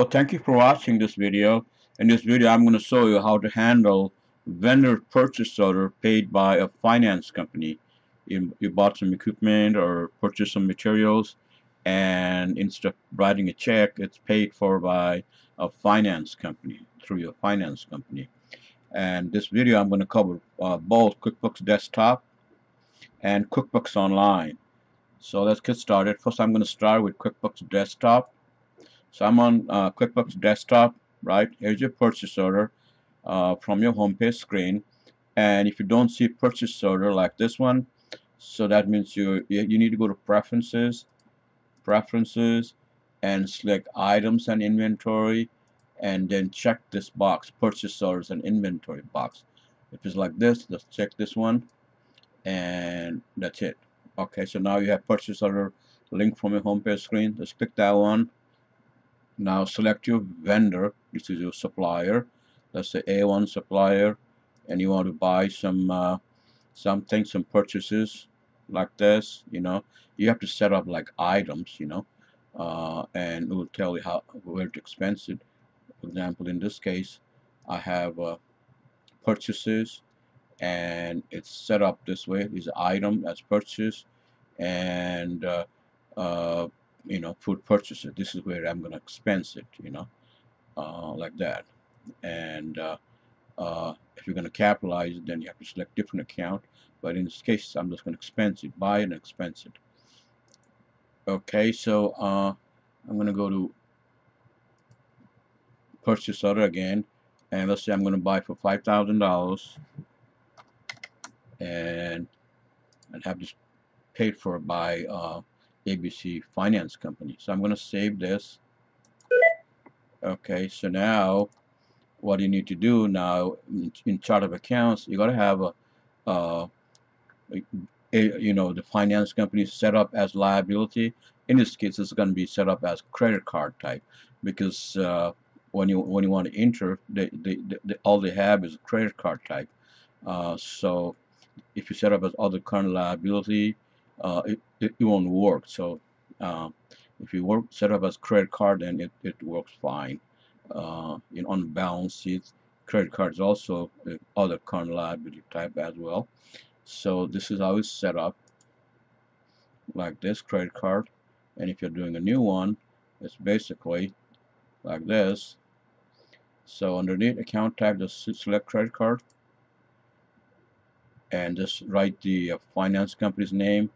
Well, thank you for watching this video. In this video, I'm going to show you how to handle vendor purchase order paid by a finance company. You, you bought some equipment or purchased some materials and instead of writing a check, it's paid for by a finance company, through your finance company. And this video, I'm going to cover uh, both QuickBooks Desktop and QuickBooks Online. So let's get started. First, I'm going to start with QuickBooks Desktop so I'm on uh, QuickBooks desktop right? Here's your purchase order uh, from your home page screen. And if you don't see purchase order like this one so that means you you need to go to preferences preferences and select items and inventory and then check this box purchase orders and inventory box. If it's like this let's check this one and that's it. Okay so now you have purchase order link from your home page screen. Let's click that one now select your vendor. This is your supplier. Let's say A1 supplier and you want to buy some uh, something some purchases like this you know. You have to set up like items you know uh, and it will tell you how where to expense it. For example in this case I have uh, purchases and it's set up this way. Is item as purchase and uh, uh you know food purchases this is where I'm gonna expense it you know uh, like that. And uh, uh, if you're gonna capitalize it then you have to select different account. But in this case I'm just gonna expense it buy and expense it. Okay so uh, I'm gonna go to purchase order again. And let's say I'm gonna buy for five thousand dollars. And and have this paid for by uh, ABC Finance Company. So I'm going to save this. Okay, so now what you need to do now in chart of accounts, you got to have a, uh, a, you know, the finance company set up as liability. In this case, it's going to be set up as credit card type because uh, when you when you want to enter, they, they, they, all they have is credit card type. Uh, so if you set up as other current liability, uh, it, it, won't work. So uh, if you work set up as credit card, then it, it works fine. Uh, in on balance sheet, credit cards also other current liability type as well. So this is how it's set up, like this credit card. And if you're doing a new one, it's basically like this. So underneath account type, just select credit card and just write the uh, finance company's name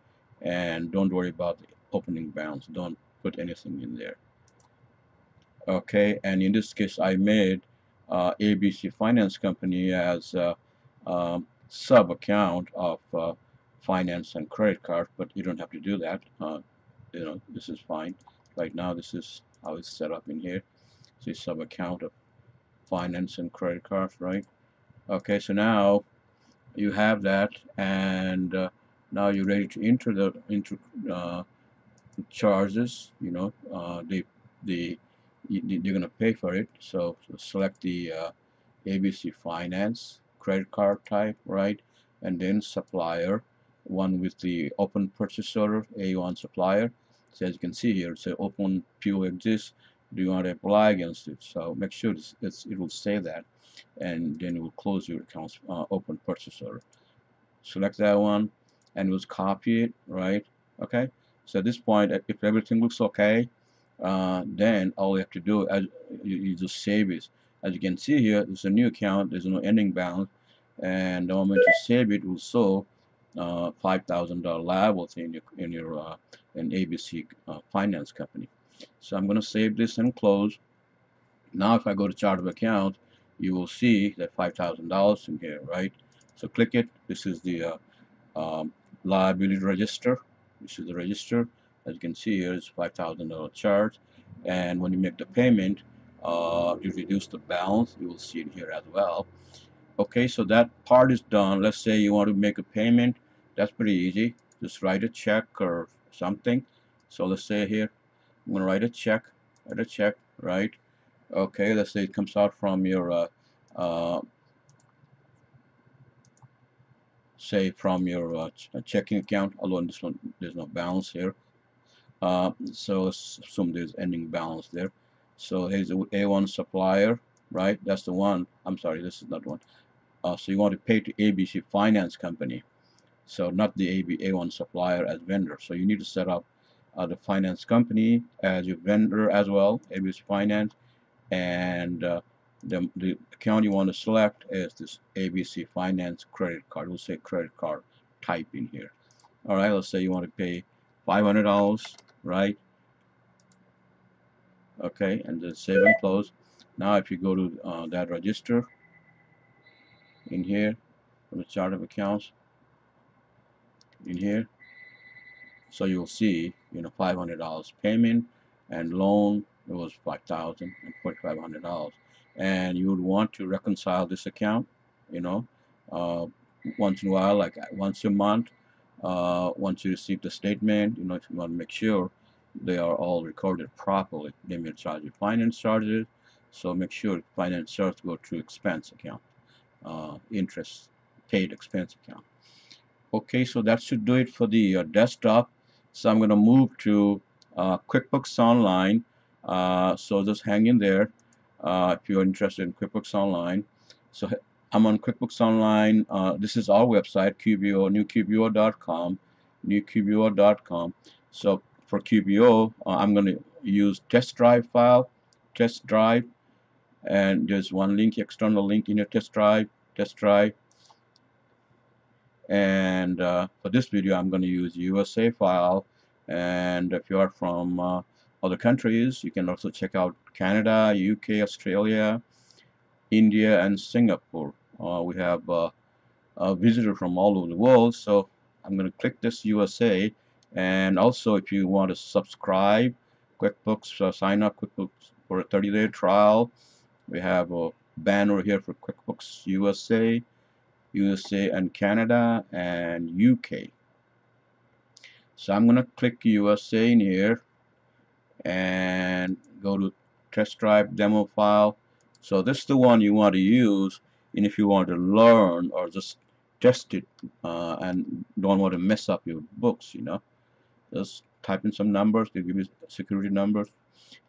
and don't worry about the opening balance don't put anything in there. Okay and in this case I made uh, ABC Finance Company as a um, sub account of uh, finance and credit card but you don't have to do that uh, you know this is fine. Right now this is how it's set up in here. See sub account of finance and credit cards right? Okay so now you have that and uh, now you're ready to enter the enter uh, charges you know uh, they they you're gonna pay for it. So, so select the uh, ABC Finance credit card type right? And then supplier one with the open purchase order A1 supplier. So as you can see here say open PO exists do you want to apply against it? So make sure it's, it's, it will say that. And then it will close your accounts uh, open purchase order. Select that one and we'll copy it right? Okay? So at this point if everything looks okay uh, then all you have to do is you, you just save it. As you can see here there's a new account there's no ending balance and the moment you save it will show uh, $5,000 liability in your in your uh, in ABC uh, finance company. So I'm gonna save this and close. Now if I go to chart of account you will see that $5,000 in here right? So click it. This is the uh, um, liability register this is the register. As you can see here it's $5,000 charge and when you make the payment uh, you reduce the balance. You will see it here as well. Okay so that part is done. Let's say you want to make a payment. That's pretty easy. Just write a check or something. So let's say here I'm gonna write a check. Write a check right? Okay let's say it comes out from your uh, uh, say from your uh, ch uh, checking account although this one there's no balance here. Uh, so assume there's ending balance there. So here's a A1 supplier right? That's the one I'm sorry this is not one. Uh, so you want to pay to ABC Finance Company. So not the AB A1 supplier as vendor. So you need to set up uh, the finance company as your vendor as well ABC Finance. And uh, the, the account you want to select is this ABC Finance credit card. We'll say credit card type in here. Alright let's say you want to pay $500 right? Okay and then save and close. Now if you go to uh, that register in here from the chart of accounts in here so you'll see you know $500 payment and loan it was 5000 and $4,500 and you would want to reconcile this account you know uh, once in a while like once a month uh, once you receive the statement you know if you want to make sure they are all recorded properly they may charge you finance charges so make sure finance charges go to expense account uh, interest paid expense account. Okay so that should do it for the uh, desktop. So I'm gonna move to uh, QuickBooks Online uh, so just hang in there uh, if you're interested in QuickBooks Online. So I'm on QuickBooks Online uh, this is our website QBO newqbo.com newqbo.com so for QBO uh, I'm going to use test drive file test drive and there's one link external link in your test drive test drive. And uh, for this video I'm going to use USA file. And if you are from uh, other countries. You can also check out Canada UK Australia India and Singapore. Uh, we have uh, a visitor from all over the world. So I'm going to click this USA and also if you want to subscribe QuickBooks uh, sign up QuickBooks for a 30-day trial. We have a banner here for QuickBooks USA USA and Canada and UK so I'm gonna click USA in here and go to test drive demo file. So this is the one you want to use and if you want to learn or just test it uh, and don't want to mess up your books you know just type in some numbers they give you security numbers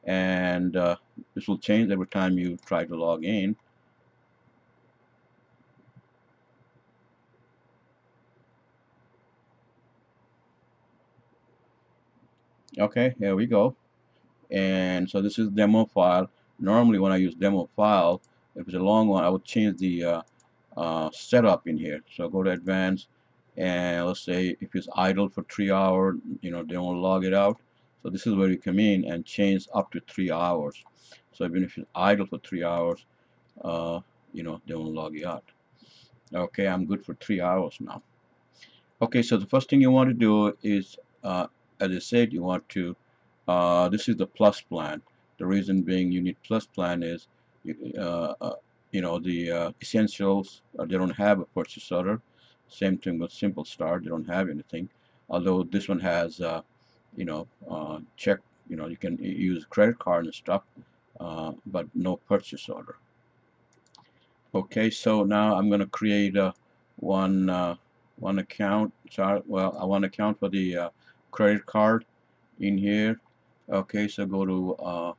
and uh, this will change every time you try to log in. Okay here we go and so this is demo file. Normally when I use demo file if it's a long one I would change the uh, uh, setup in here. So go to advanced and let's say if it's idle for three hours you know they won't log it out. So this is where you come in and change up to three hours. So even if it's idle for three hours uh, you know they won't log you out. Okay I'm good for three hours now. Okay so the first thing you want to do is uh, as I said you want to uh, this is the plus plan. The reason being you need plus plan is uh, uh, you know the uh, essentials uh, they don't have a purchase order. Same thing with simple start they don't have anything. Although this one has you know check you know you can use credit card and stuff but no purchase order. Okay so now I'm gonna create a one uh, one account sorry well I want to account for the uh, credit card in here okay so go to uh,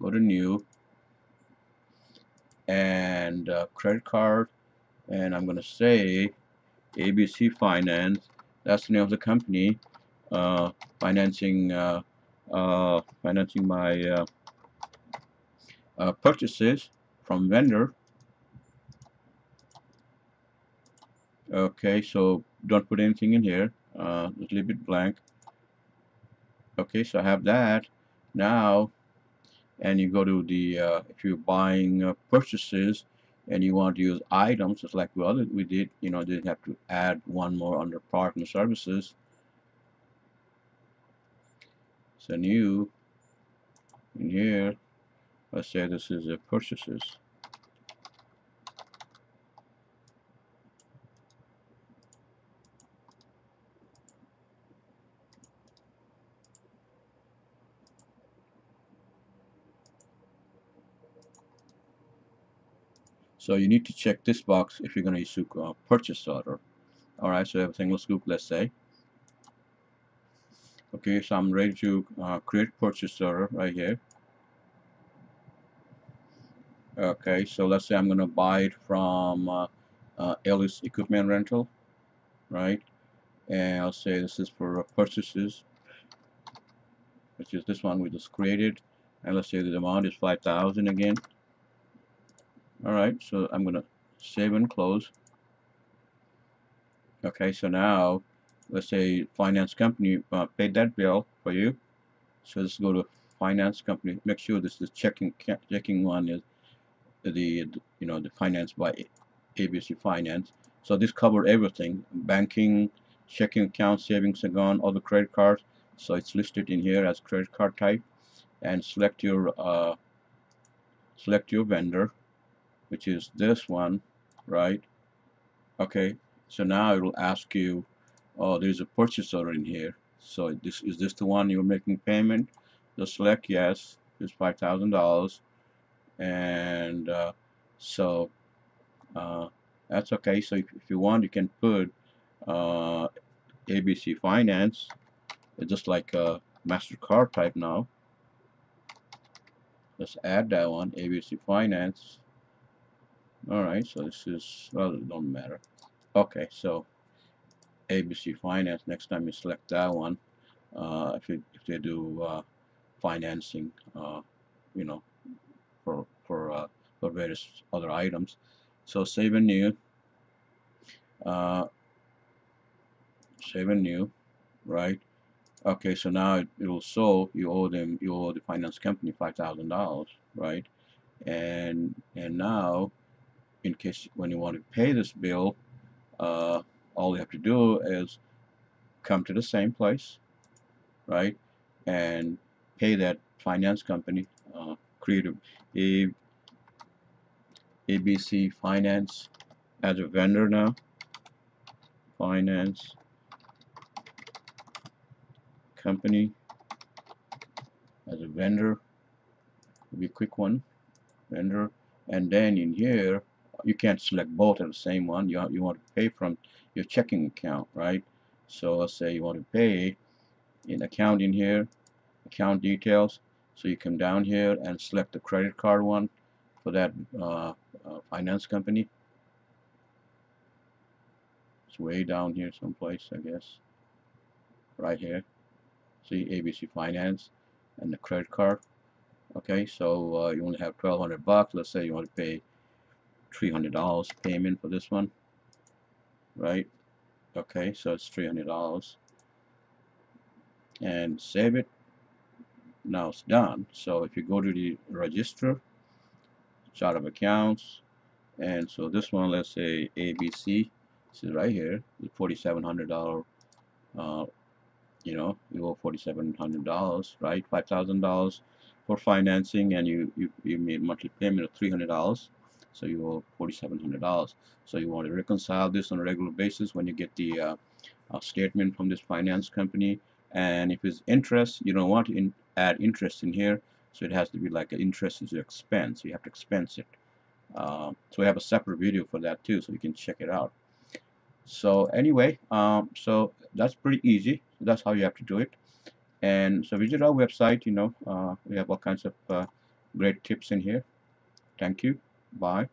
go to new. And credit card. And I'm gonna say ABC Finance. That's the name of the company. Uh, financing uh, uh, financing my uh, uh, purchases from vendor. Okay so don't put anything in here. Uh, just leave it blank okay so I have that. Now and you go to the uh, if you're buying uh, purchases and you want to use items just like we we did you know didn't have to add one more under partner services. So new in here let's say this is a purchases So you need to check this box if you're going to issue a purchase order. Alright, so everything looks good, let's say. Okay, so I'm ready to uh, create purchase order right here. okay so let's say I'm gonna buy it from uh, uh, Ellis Equipment Rental right and I'll say this is for purchases which is this one we just created and let's say the amount is 5,000 again alright so I'm gonna save and close. Okay so now let's say finance company uh, paid that bill for you. So let's go to finance company. Make sure this is checking checking one is the you know the finance by ABC Finance. So this covered everything banking checking account savings account the credit cards. So it's listed in here as credit card type. And select your uh, select your vendor which is this one right? Okay so now it will ask you oh there's a purchase order in here. So this is this the one you're making payment? Just select yes it's five thousand dollars. And uh, so uh, that's okay. So if, if, you want you can put uh, ABC Finance. It's just like a MasterCard type now. Let's add that one ABC Finance alright so this is well it don't matter. Okay so ABC Finance next time you select that one uh, if, it, if they do uh, financing uh, you know for for, uh, for various other items. So save and new uh, save and new right? Okay so now it, will show you owe them you owe the finance company five thousand dollars right? And and now in case when you want to pay this bill uh, all you have to do is come to the same place right and pay that finance company uh, create a, a ABC Finance as a vendor now. Finance company as a vendor. Will be a quick one vendor. And then in here you can't select both at the same one. You, you want to pay from your checking account right? So let's say you want to pay in account in here account details. So you come down here and select the credit card one for that uh, uh, finance company. It's way down here someplace I guess. Right here. See ABC Finance and the credit card. Okay so uh, you only have 1200 bucks. Let's say you want to pay $300 payment for this one right? Okay so it's $300 and save it. Now it's done. So if you go to the register chart of accounts and so this one let's say ABC this is right here the $4,700 uh, you know you owe $4,700 right? $5,000 for financing and you, you, you made monthly payment of $300 so you owe $4,700 so you want to reconcile this on a regular basis when you get the uh, uh, statement from this finance company. And if it's interest you don't want to in add interest in here. So it has to be like an interest is your expense. You have to expense it. Uh, so we have a separate video for that too so you can check it out. So anyway um, so that's pretty easy. That's how you have to do it. And so visit our website you know uh, we have all kinds of uh, great tips in here. Thank you bye